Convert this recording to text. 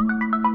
you